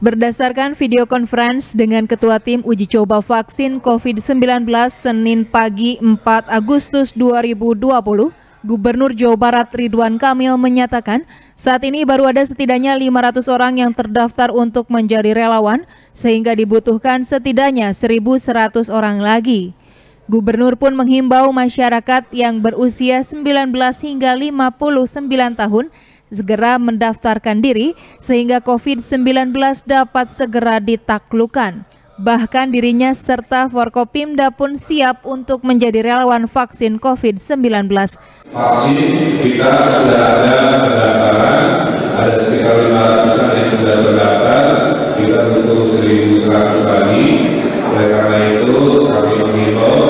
Berdasarkan video conference dengan Ketua Tim Uji Coba Vaksin COVID-19 Senin pagi 4 Agustus 2020, Gubernur Jawa Barat Ridwan Kamil menyatakan saat ini baru ada setidaknya 500 orang yang terdaftar untuk menjadi relawan sehingga dibutuhkan setidaknya 1.100 orang lagi. Gubernur pun menghimbau masyarakat yang berusia 19 hingga 59 tahun segera mendaftarkan diri sehingga COVID-19 dapat segera ditaklukkan. Bahkan dirinya serta Forkopimda pun siap untuk menjadi relawan vaksin COVID-19. Vaksin kita sudah ada pendaftaran, ada sekitar 500 yang sudah terdaftar, kita butuh 1.100 lagi. Oleh karena itu kami mengimbau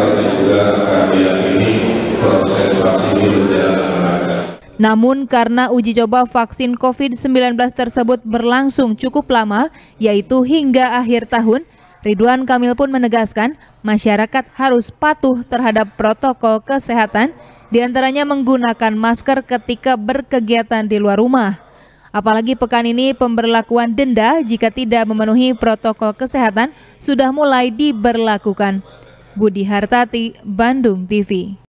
Namun karena uji coba vaksin COVID-19 tersebut berlangsung cukup lama, yaitu hingga akhir tahun, Ridwan Kamil pun menegaskan masyarakat harus patuh terhadap protokol kesehatan, di antaranya menggunakan masker ketika berkegiatan di luar rumah. Apalagi pekan ini pemberlakuan denda jika tidak memenuhi protokol kesehatan sudah mulai diberlakukan. Budi Hartati, Bandung TV.